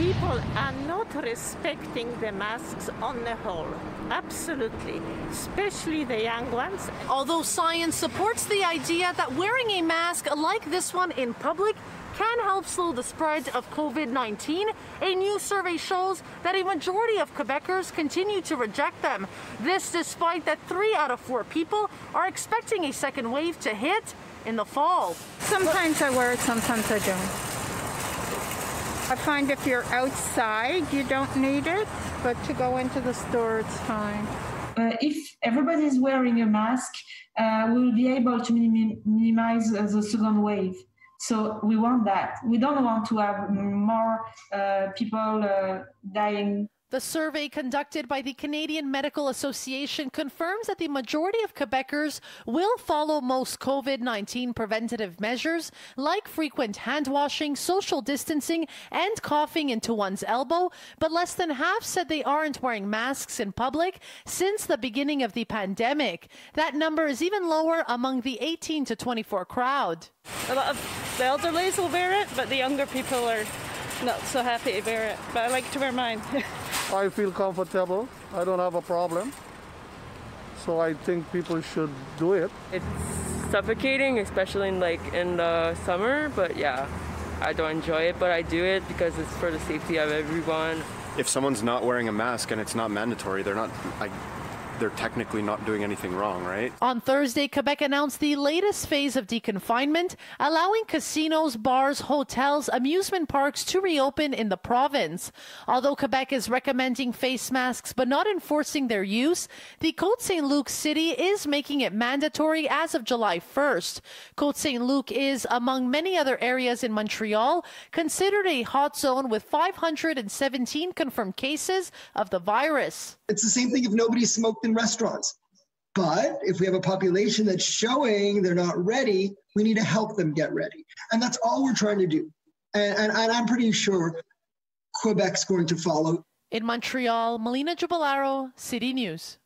people are not respecting the masks on the whole. Absolutely. Especially the young ones. Although science supports the idea that wearing a mask like this one in public can help slow the spread of COVID 19, a new survey shows that a majority of Quebecers continue to reject them. This despite that three out of four people are expecting a second wave to hit in the fall. Sometimes I wear it, sometimes I don't. I find if you're outside, you don't need it, but to go into the store, it's fine. Uh, if everybody is wearing a mask, uh, we will be able to minim- minimize uh, the second wave. So we want that. We don't want to have more uh, people uh, dying the survey conducted by the Canadian Medical Association confirms that the majority of Quebecers will follow most COVID 19 preventative measures like frequent hand washing, social distancing, and coughing into one's elbow, but less than half said they aren't wearing masks in public since the beginning of the pandemic. That number is even lower among the 18 to 24 crowd. A lot of the elderly will wear it, but the younger people are not so happy to wear it. But I like to wear mine. I feel comfortable. I don't have a problem. So I think people should do it. It's suffocating, especially in like in the summer, but yeah, I don't enjoy it, but I do it because it's for the safety of everyone. If someone's not wearing a mask and it's not mandatory, they're not I they're technically not doing anything wrong, right? On Thursday, Quebec announced the latest phase of deconfinement, allowing casinos, bars, hotels, amusement parks to reopen in the province. Although Quebec is recommending face masks but not enforcing their use, the Côte St. Luc city is making it mandatory as of July 1st. Côte St. Luc is, among many other areas in Montreal, considered a hot zone with 517 confirmed cases of the virus. It's the same thing if nobody smoked in restaurants. But if we have a population that's showing they're not ready, we need to help them get ready. And that's all we're trying to do. And, and, and I'm pretty sure Quebec's going to follow. In Montreal, Melina Giubilaro, City News.